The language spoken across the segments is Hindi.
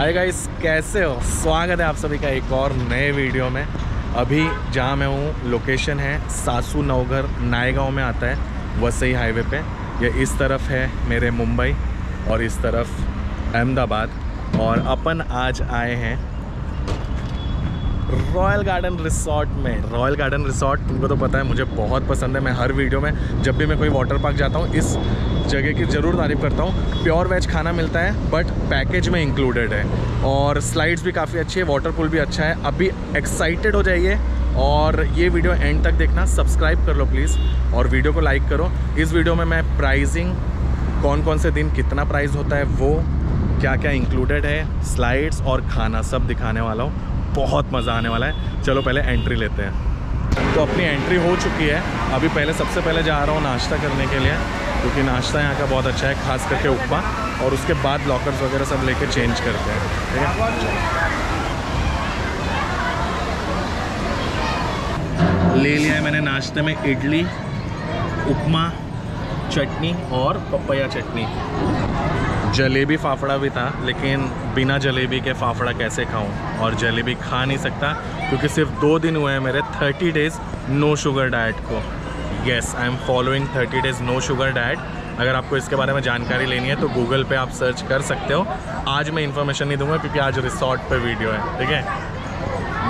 हाय गाइस कैसे हो? स्वागत है आप सभी का एक और नए वीडियो में। अभी जहाँ मैं हूँ लोकेशन है सासू नवघर, नायगांव में आता है, वसई हाईवे पे। ये इस तरफ़ है मेरे मुंबई और इस तरफ़ अहमदाबाद। और अपन आज आए हैं रॉयल गार्डन रिसोर्ट में। रॉयल गार्डन रिसोर्ट तुमको तो पता है, मुझे बहुत पसंद है। मैं हर वीडियो में, जब भी मैं कोई वाटर पार्क जाता हूँ, इस जगह की ज़रूर तारीफ़ करता हूँ। प्योर वेज खाना मिलता है बट पैकेज में इंक्लूडेड है। और स्लाइड्स भी काफ़ी अच्छी है वाटर पूल भी अच्छा है। अभी एक्साइटेड हो जाइए और ये वीडियो एंड तक देखना। सब्सक्राइब कर लो प्लीज़ और वीडियो को लाइक करो। इस वीडियो में मैं प्राइजिंग कौन कौन से दिन कितना प्राइस होता है, वो क्या क्या इंक्लूडेड है स्लाइड्स और खाना सब दिखाने वाला हूँ। बहुत मज़ा आने वाला है। चलो पहले एंट्री लेते हैं। तो अपनी एंट्री हो चुकी है। अभी पहले, सबसे पहले जा रहा हूँ नाश्ता करने के लिए, क्योंकि नाश्ता यहाँ का बहुत अच्छा है, खास करके उपमा, और उसके बाद लॉकर्स वगैरह सब लेके चेंज करते हैं। ठीक है? ले लिया है मैंने नाश्ते में इडली, उपमा, चटनी और पपैया चटनी। जलेबी फाफड़ा भी था, लेकिन बिना जलेबी के फाफड़ा कैसे खाऊं? और जलेबी खा नहीं सकता, क्योंकि सिर्फ़ दो दिन हुए हैं मेरे thirty days no sugar diet को। Yes I am following thirty days no sugar diet अगर आपको इसके बारे में जानकारी लेनी है तो गूगल पे आप सर्च कर सकते हो। आज मैं इन्फॉर्मेशन नहीं दूँगा, क्योंकि आज रिसोर्ट पे वीडियो है, ठीक है?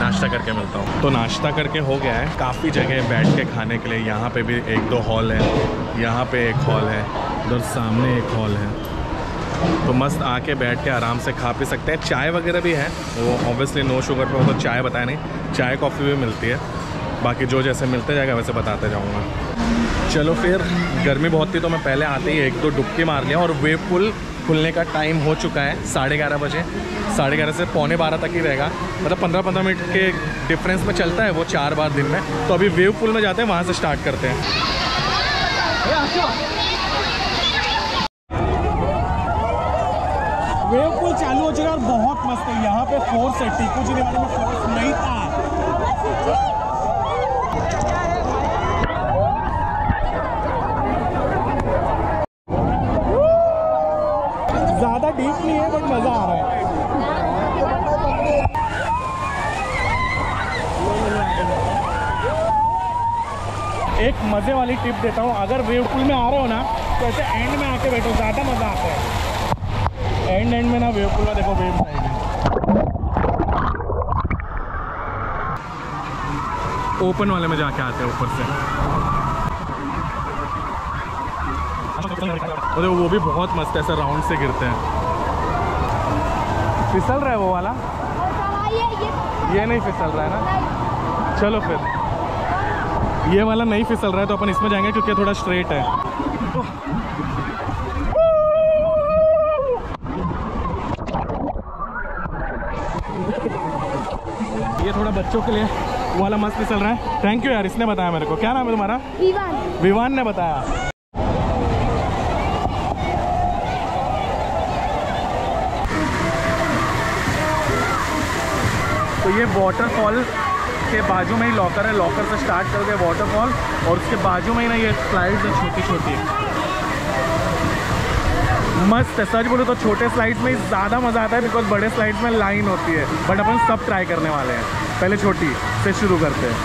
नाश्ता करके मिलता हूँ। तो नाश्ता करके हो गया है। काफ़ी जगह बैठ के खाने के लिए यहाँ पे भी एक दो हॉल है, यहाँ पे एक हॉल है, उधर सामने एक हॉल है। तो मस्त आके बैठ के आराम से खा पी सकते हैं। चाय वगैरह भी है, वो ऑब्वियसली नो शुगर पे वो तो चाय बताया नहीं। चाय कॉफ़ी भी मिलती है। बाकी जो जैसे मिलते जाएगा, वैसे बताते जाऊँगा। चलो फिर, गर्मी बहुत थी तो मैं पहले आते ही एक दो डुबकी मार लिया और वे पुल खुलने का टाइम हो चुका है, साढ़े ग्यारह बजे। साढ़े ग्यारह से पौने बारह तक ही रहेगा। मतलब पंद्रह पंद्रह मिनट के डिफरेंस में चलता है वो चार बार दिन में। तो अभी वेव पुल में जाते हैं, वहाँ से स्टार्ट करते हैं। वेव पुल चालू हो चुका है बहुत मस्त है। यहाँ पे फोर्स है टीकू जी ने में फोर्स नहीं था। ज़्यादा डीप नहीं है बट मज़ा आ रहा है। एक मज़े वाली टिप देता हूँ। अगर वेव पुल में आ रहे हो ना तो ऐसे एंड में आके बैठो, ज़्यादा मज़ा आता है। एंड एंड में ना वेव पुल देखो वेव साइड है। ओपन वाले में जाके आते हैं ऊपर से। अरे वो भी बहुत मस्त है, ऐसा राउंड से गिरते हैं। फिसल रहा है वो वाला? ये नहीं फिसल रहा है ना? चलो फिर। ये वाला नहीं फिसल रहा है तो अपन इसमें जाएँगे क्योंकि थोड़ा स्ट्रेट है। ये थोड़ा बच्चों के लिए। वो वाला मस्त फिसल रहा है। थैंक यू यार इसने बताया मेरे को। क्या नाम है तुम्हारा? विवान। विवान ने बताया। तो ये वाटरफॉल के बाजू में ही लॉकर है। लॉकर से स्टार्ट करोगे वाटरफॉल और उसके बाजू में ही ना ये स्लाइड्स है छोटी छोटी मस्त है। सच बोलो तो छोटे स्लाइड्स में ज़्यादा मज़ा आता है बिकॉज़ बड़े स्लाइड्स में लाइन होती है। बट अपन सब ट्राई करने वाले हैं। पहले छोटी से शुरू करते हैं।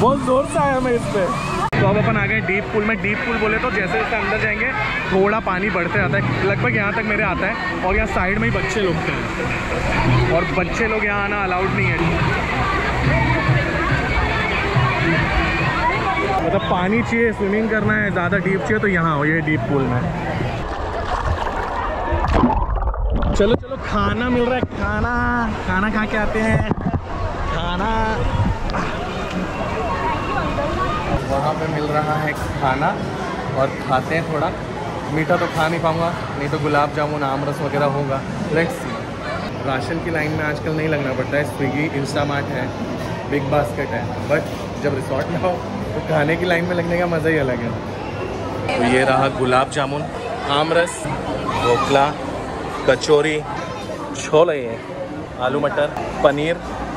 बहुत ज़ोर से आया मैं इस पे। तो अब अपन आ गए डीप पूल में। डीप पूल बोले तो जैसे जैसे अंदर जाएँगे, थोड़ा पानी बढ़ते जाता है। लगभग यहाँ तक मेरे आता है और यहाँ साइड में ही बच्चे लोग थे। और बच्चे लोग यहाँ आना अलाउड नहीं है। मतलब पानी चाहिए स्विमिंग करना है, ज़्यादा डीप चाहिए तो यहाँ हो ये डीप पूल में। चलो चलो, खाना मिल रहा है। खाना खाना खा के आते हैं। खाना। वहाँ पे मिल रहा है खाना और खाते हैं थोड़ा। मीठा तो खा नहीं पाऊँगा, नहीं तो गुलाब जामुन आमरस वगैरह होगा। लेट्स राशन की लाइन में आजकल नहीं लगना पड़ता है, स्विगी, इंस्टामार्ट है, बिग बास्केट है। बट जब रिसोर्ट में हो तो खाने की लाइन में लगने का मज़ा ही अलग है। तो ये रहा गुलाब जामुन आमरस ढोकला, कचौरी, छोले, आलू मटर, पनीर,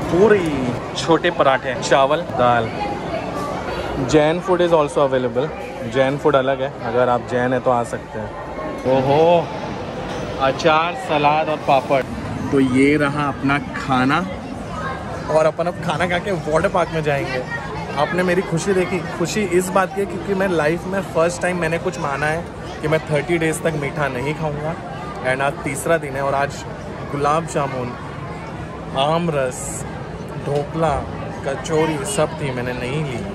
पूरी, छोटे पराठे, चावल, दाल। Jain food is also available Jain food अलग है अगर आप जैन है तो आ सकते हैं। ओहो अचार सलाद और पापड़। तो ये रहा अपना खाना और अपन अब खाना खा के वाटर पार्क में जाएँगे। आपने मेरी खुशी देखी? खुशी इस बात की है क्योंकि मैं लाइफ में फ़र्स्ट टाइम मैंने कुछ माना है कि मैं थर्टी डेज़ तक मीठा नहीं खाऊँगा। एंड आज तीसरा दिन है और आज गुलाब जामुन आम रस ढोकला कचौरी सब थी मैंने नहीं ली।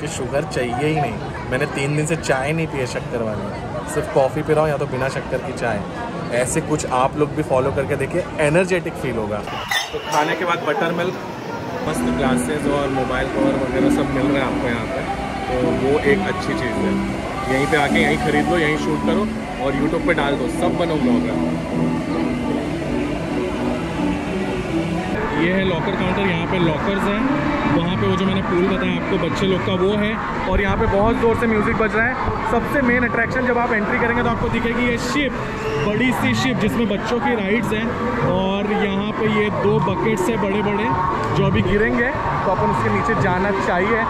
क्योंकि शुगर चाहिए ही नहीं। मैंने तीन दिन से चाय नहीं पिए शक्कर वाली। सिर्फ़ कॉफ़ी पी रहा हूँ या तो बिना शक्कर की चाय। ऐसे कुछ आप लोग भी फॉलो करके देखिए एनर्जेटिक फील होगा। तो खाने के बाद बटर मिल्क मस्त ग्लासेस और मोबाइल कवर वगैरह सब मिल रहे हैं आपको यहाँ पे। तो वो एक अच्छी चीज़ है। यहीं पे आके यहीं ख़रीद लो, यहीं शूट करो और यूट्यूब पे डाल दो। सब बनो ब्लॉगर ये है लॉकर काउंटर यहाँ पे लॉकर्स हैं। वहाँ पे वो जो मैंने पूल बताया आपको, बच्चे लोग का वो है। और यहाँ पे बहुत ज़ोर से म्यूज़िक बज रहा है। सबसे मेन अट्रैक्शन जब आप एंट्री करेंगे तो आपको दिखेगी ये शिप बड़ी सी शिप जिसमें बच्चों की राइड्स हैं। और यहाँ पे ये दो बकेट्स हैं बड़े बड़े जो अभी गिरेंगे तो अपन उसके नीचे जाना चाहिए।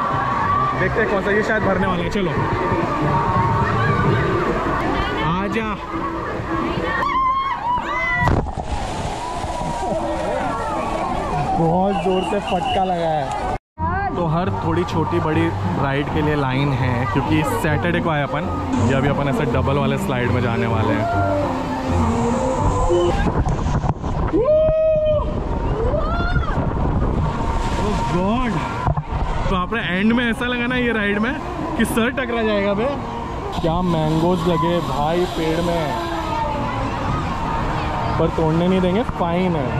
देखते हैं कौन सा ये शायद भरने वाला है। चलो। आजा। बहुत ज़ोर से फटका लगा है। तो हर थोड़ी छोटी बड़ी राइड के लिए लाइन है, क्योंकि सैटरडे को आए अपन। ये अभी अपन ऐसे डबल वाले स्लाइड में जाने वाले हैं। गॉड तो आपने एंड में ऐसा लगा ना ये राइड में, कि सर टकरा जाएगा बे। क्या मैंगोज लगे भाई पेड़ में। पर तोड़ने नहीं देंगे फाइन है।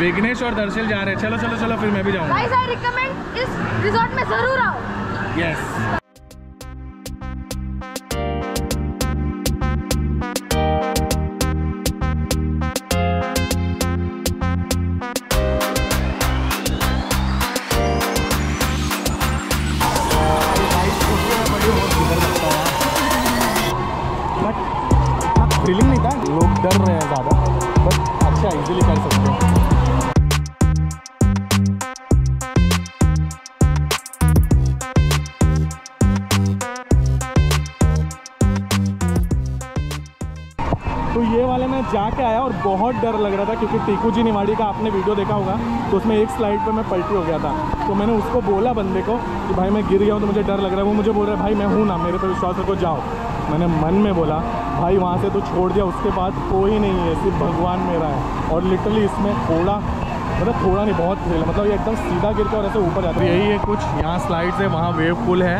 विघ्नेश और दर्शिल जा रहे हैं। चलो चलो चलो फिर मैं भी जाऊँगा। रिकमेंड इस रिजॉर्ट में ज़रूर आओ। यस ये वाले मैं जाके आया और बहुत डर लग रहा था, क्योंकि टीकू जी निवाड़ी का आपने वीडियो देखा होगा तो उसमें एक स्लाइड पे मैं पलटी हो गया था। तो मैंने उसको बोला बंदे को कि भाई मैं गिर गया हूँ तो मुझे डर लग रहा है। वो मुझे बोल रहा है, भाई मैं हूँ ना, मेरे पर विश्वास रखो, जाओ। मैंने मन में बोला, भाई वहाँ से तो छोड़ दिया, उसके बाद कोई नहीं है, सिर्फ़ भगवान मेरा है। और लिटरली इसमें थोड़ा मतलब थोड़ा नहीं, बहुत थ्रिल मतलब ये एकदम सीधा गिर के और ऐसे ऊपर जाता है। यही है कुछ, यहाँ स्लाइड्स है, वहाँ वेव पुल है।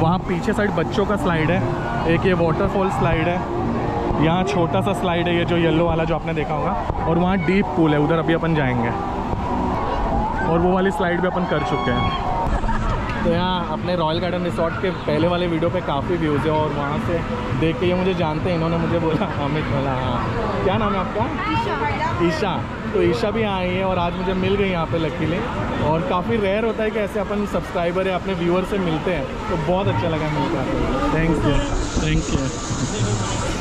वहाँ पीछे साइड बच्चों का स्लाइड है। एक ये वाटरफॉल स्लाइड है। यहाँ छोटा सा स्लाइड है ये जो येलो वाला जो आपने देखा होगा और वहाँ डीप पूल है उधर अभी अपन जाएँगे। और वो वाली स्लाइड भी अपन कर चुके हैं। तो यहाँ अपने रॉयल गार्डन रिसोर्ट के पहले वाले वीडियो पे काफ़ी व्यूज़ है और वहाँ से देख के ये मुझे जानते हैं इन्होंने मुझे बोला अमित बोला हाँ। क्या नाम है आपका? ईशा तो ईशा भी यहाँ आई है और आज मुझे मिल गई यहाँ पे लकीली और काफ़ी रेयर होता है कि ऐसे अपन सब्सक्राइबर या अपने व्यूअर से मिलते हैं तो बहुत अच्छा लगा मिलकर। थैंक यू थैंक यू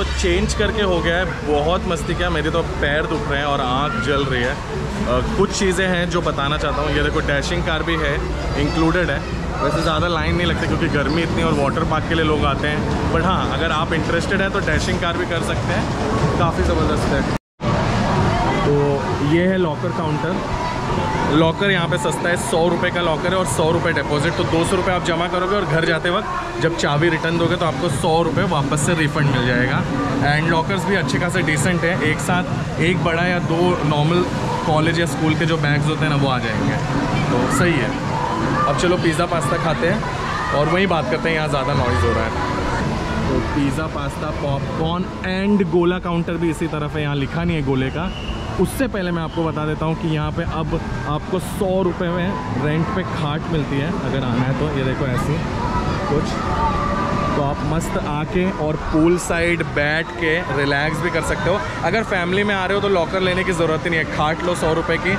तो चेंज करके हो गया है। बहुत मस्ती किया। मेरे तो पैर दुख रहे हैं और आँख जल रही है। अ, कुछ चीज़ें हैं जो बताना चाहता हूँ। ये देखो डैशिंग कार भी है इंक्लूडेड है। वैसे ज़्यादा लाइन नहीं लगती क्योंकि गर्मी इतनी और वाटर पार्क के लिए लोग आते हैं। बट हाँ अगर आप इंटरेस्टेड हैं तो डैशिंग कार भी कर सकते हैं। काफ़ी ज़बरदस्त है। तो ये है लॉकर काउंटर लॉकर यहाँ पे सस्ता है, सौ रुपये का लॉकर है और सौ रुपये डिपॉजिट तो दो सौ रुपये आप जमा करोगे और घर जाते वक्त जब चाबी रिटर्न दोगे तो आपको सौ रुपये वापस से रिफंड मिल जाएगा। एंड लॉकर्स भी अच्छे खासे डिसेंट है, एक साथ एक बड़ा या दो नॉर्मल कॉलेज या स्कूल के जो बैग्स होते हैं ना, वो आ जाएँगे। तो सही है। अब चलो पिज़्ज़ा पास्ता खाते हैं और वहीं बात करते हैं, यहाँ ज़्यादा नॉइज़ हो रहा है। तो पिज़्ज़ा पास्ता पॉपकॉर्न एंड गोला काउंटर भी इसी तरफ़ है, यहाँ लिखा नहीं है गोले का। उससे पहले मैं आपको बता देता हूँ कि यहाँ पे अब आपको सौ रुपये में रेंट पे खाट मिलती है, अगर आना है तो। ये देखो ऐसी कुछ। तो आप मस्त आके और पूल साइड बैठ के रिलैक्स भी कर सकते हो। अगर फैमिली में आ रहे हो तो लॉकर लेने की ज़रूरत ही नहीं है। खाट लो सौ रुपये की।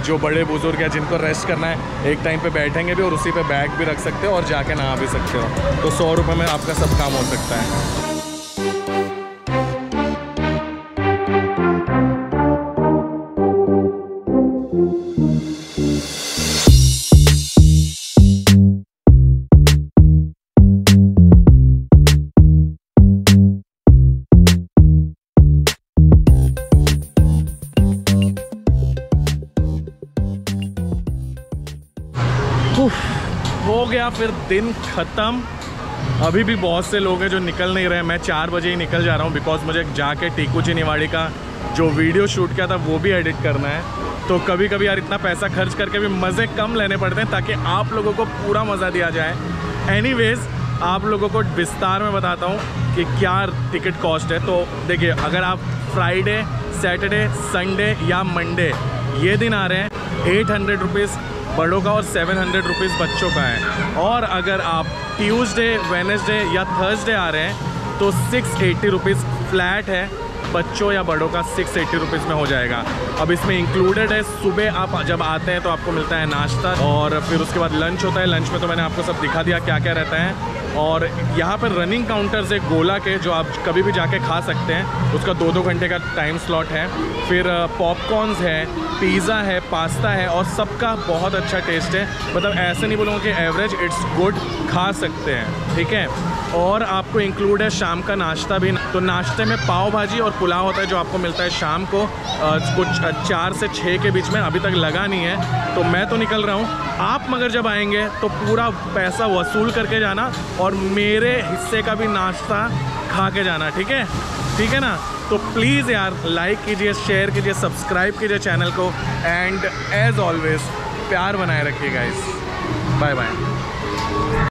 जो बड़े बुज़ुर्ग हैं, जिनको रेस्ट करना है, एक टाइम पे बैठेंगे भी और उसी पे बैग भी रख सकते हो और जाके नहा भी सकते हो। तो सौ रुपये में आपका सब काम हो सकता है। हो गया फिर दिन ख़त्म। अभी भी बहुत से लोग हैं जो निकल नहीं रहे। मैं चार बजे ही निकल जा रहा हूँ बिकॉज़ मुझे जाके टीकू चिनीवाड़ी का जो वीडियो शूट किया था, वो भी एडिट करना है। तो कभी कभी यार इतना पैसा खर्च करके भी मज़े कम लेने पड़ते हैं ताकि आप लोगों को पूरा मज़ा दिया जाए। एनीवेज आप लोगों को विस्तार में बताता हूँ कि क्या टिकट कॉस्ट है। तो देखिए, अगर आप फ्राइडे सैटरडे संडे या मंडे ये दिन आ रहे हैं एट हंड्रेड रुपीज़ बड़ों का और सेवन हंड्रेड रुपीज़ बच्चों का है। और अगर आप ट्यूसडे, वेनसडे या थर्सडे आ रहे हैं तो सिक्स एट्टी रुपीज़ फ्लैट है। बच्चों या बड़ों का सिक्स एट्टी रुपीज़ में हो जाएगा। अब इसमें इंक्लूडेड है, सुबह आप जब आते हैं तो आपको मिलता है नाश्ता और फिर उसके बाद लंच होता है। लंच में तो मैंने आपको सब दिखा दिया क्या क्या रहता है। और यहाँ पर रनिंग काउंटर्स है गोला के जो आप कभी भी जाके खा सकते हैं, उसका दो दो घंटे का टाइम स्लॉट है। फिर पॉपकॉर्नस है पिज़्ज़ा है पास्ता है और सबका बहुत अच्छा टेस्ट है। मतलब ऐसे नहीं बोलूँगा कि एवरेज इट्स गुड खा सकते हैं, ठीक है? और आपको इंक्लूड है शाम का नाश्ता भी। तो नाश्ते में पाव भाजी और पुलाव होता है जो आपको मिलता है शाम को कुछ चार से छः के बीच में, अभी तक लगा नहीं है। तो मैं तो निकल रहा हूँ। आप मगर जब आएँगे तो पूरा पैसा वसूल करके जाना और मेरे हिस्से का भी नाश्ता खा के जाना, ठीक है? ठीक है ना? तो प्लीज़ यार लाइक कीजिए शेयर कीजिए सब्सक्राइब कीजिए चैनल को एंड एज ऑलवेज प्यार बनाए रखिए गाइस बाय बाय